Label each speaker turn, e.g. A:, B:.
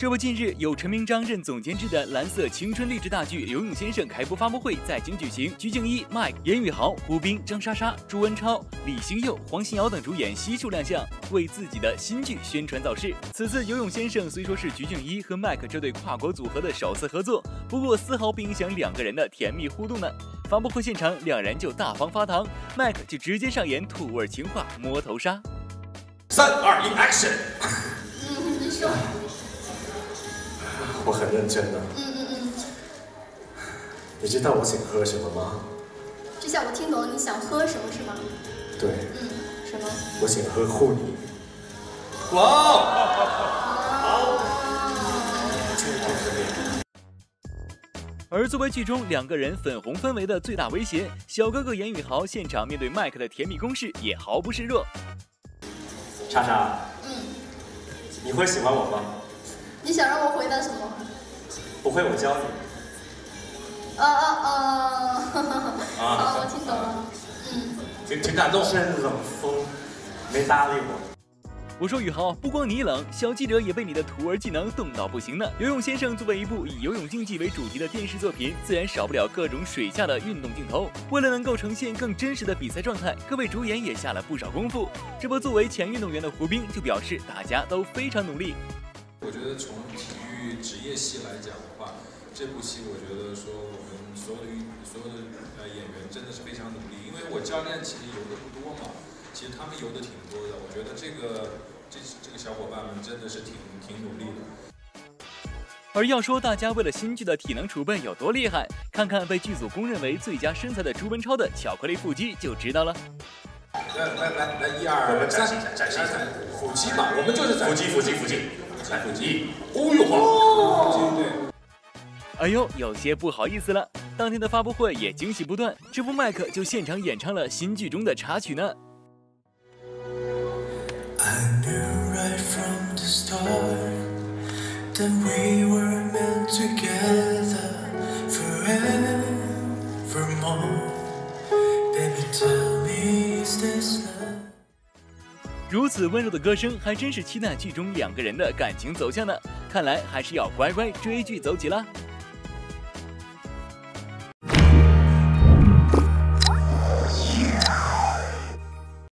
A: 这不，近日由陈明章任总监制的蓝色青春励志大剧《游泳先生》开播发布会在京举行，鞠婧祎、Mike、严宇豪、胡兵、张莎莎、朱文超、李星佑、黄心瑶等主演悉数亮相，为自己的新剧宣传造势。此次《游泳先生》虽说是鞠婧祎和 Mike 这对跨国组合的首次合作，不过丝毫不影响两个人的甜蜜互动呢。发布会现场，两人就大方发糖，Mike 就直接上演土味情话摸头杀。
B: 三二一，Action！我很认真的。
C: 嗯嗯嗯。
B: 你知道我想喝什么吗？
C: 这下我听懂了，你想喝什么是吗？
B: 对。
C: 嗯，什么？
B: 我想喝护你。
D: 哇！
C: 好。
A: 而作为剧中两个人粉红氛围的最大威胁，小哥哥严宇豪现场面对麦克的甜蜜攻势也毫不示弱。
B: 莎莎。
C: 嗯。
B: 你会喜欢我吗？
C: 你想让我回答什么？
B: 不会，我教你。
C: 啊啊啊！好，我听懂了。
B: 嗯。挺挺感动。真冷风，没搭理我。
A: 我说宇豪，不光你冷，小记者也被你的徒儿技能冻到不行呢。游泳先生作为一部以游泳竞技为主题的电视作品，自然少不了各种水下的运动镜头。为了能够呈现更真实的比赛状态，各位主演也下了不少功夫。这不，作为前运动员的胡兵就表示，大家都非常努力。
D: 我觉得从体育职业戏来讲的话，这部戏我觉得说我们所有的所有的呃演员真的是非常努力，因为我教练其实游的不多嘛。其实他们游的挺多的，我觉得这个这这个小伙伴们真的是挺挺努力的。
A: 而要说大家为了新剧的体能储备有多厉害，看看被剧组公认为最佳身材的朱文超的巧克力腹肌就知道了。
D: 来来来来，一二
B: 三，展示一下
D: 腹肌嘛，我们就是
B: 腹肌腹肌腹肌，
D: 来腹肌，哦呦。
A: 哎呦，有些不好意思了。当天的发布会也惊喜不断，这不麦克就现场演唱了新剧中的插曲呢。如此温柔的歌声，还真是期待剧中两个人的感情走向呢。看来还是要乖乖追剧走起了。